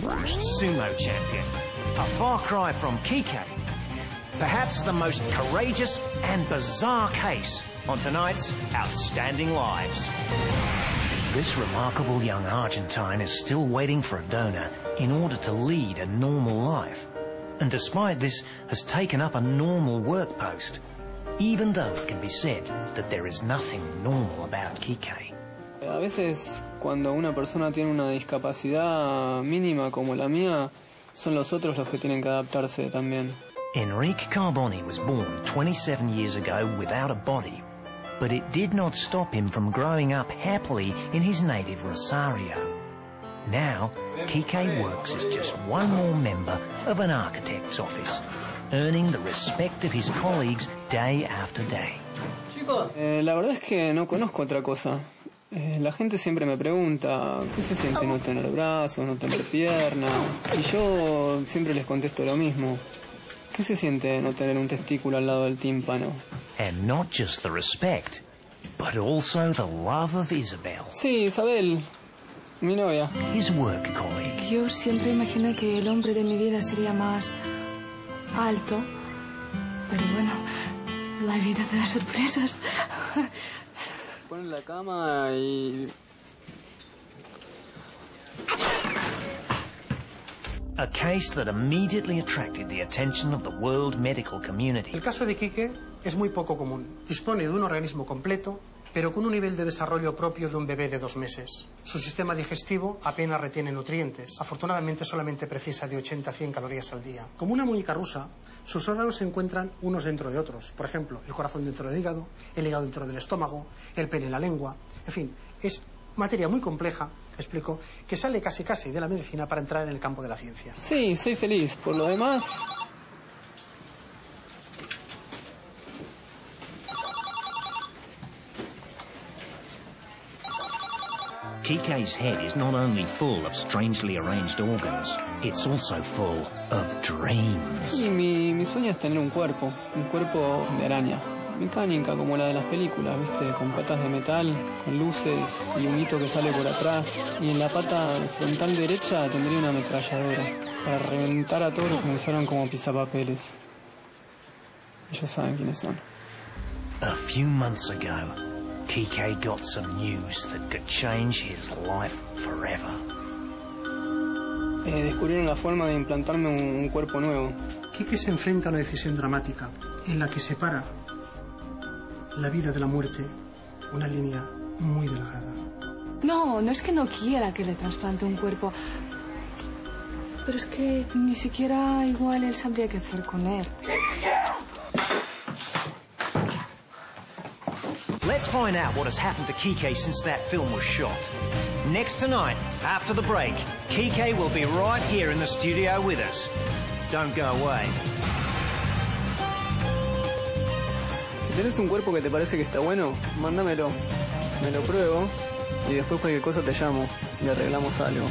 bruised sumo champion. A far cry from Kike. Perhaps the most courageous and bizarre case on tonight's Outstanding Lives. This remarkable young Argentine is still waiting for a donor in order to lead a normal life. And despite this, has taken up a normal work post, even though it can be said that there is nothing normal about Kike. A veces cuando una persona tiene una discapacidad mínima como la mía, son los otros los que tienen que adaptarse también. Enrique Carboni was born 27 years ago without a body, but it did not stop him from growing up happily in his native Rosario. Now, Kike works as just one more member of an architect's office, earning the respect of his colleagues day after day. Chicos, eh, la verdad es que no conozco otra cosa. Eh, la gente siempre me pregunta qué se siente no tener brazos, no tener piernas, y yo siempre les contesto lo mismo. ¿Qué se siente no tener un testículo al lado del tímpano? And not just the respect, but also the love of Isabel, Sí, Isabel, mi novia. his work colleague. Yo siempre imaginé que el hombre de mi vida sería más alto, pero bueno, la vida te da sorpresas. Pon en la cama y A case that immediately attracted the attention of the world medical community. El caso de Quique es muy poco común. Dispone de un organismo completo, pero con un nivel de desarrollo propio de un bebé de dos meses. Su sistema digestivo apenas retiene nutrientes. Afortunadamente solamente precisa de 80 a 100 calorías al día. Como una muñeca rusa, sus órganos se encuentran unos dentro de otros. Por ejemplo, el corazón dentro del hígado, el hígado dentro del estómago, el pene en la lengua. En fin, es materia muy compleja, explico, que sale casi casi de la medicina para entrar en el campo de la ciencia. sí, soy feliz. Por lo demás, Kike's head is not only full of strangely arranged organs, it's also full of dreams. y mi, mi sueño es tener un cuerpo, un cuerpo de araña. Mecánica como la de las películas, ¿viste? Con patas de metal, con luces y un hito que sale por atrás. Y en la pata frontal derecha tendría una ametralladora para reventar a todos los que me usaron como pisapapeles. Ellos saben quiénes son. A few months ago, Kike got some news that could change his life forever. Eh, descubrieron la forma de implantarme un, un cuerpo nuevo. Quique se enfrenta a una decisión dramática en la que separa la vida de la muerte una línea muy delgada. No, no es que no quiera que le trasplante un cuerpo, pero es que ni siquiera igual él sabría qué hacer con él. Let's find out what has happened to Kike since that film was shot. Next tonight, after the break, Kike will be right here in the studio with us. Don't go away. Si tenés un cuerpo que te parece que está bueno, mándamelo. Me lo pruebo y después cualquier cosa te llamo y arreglamos algo.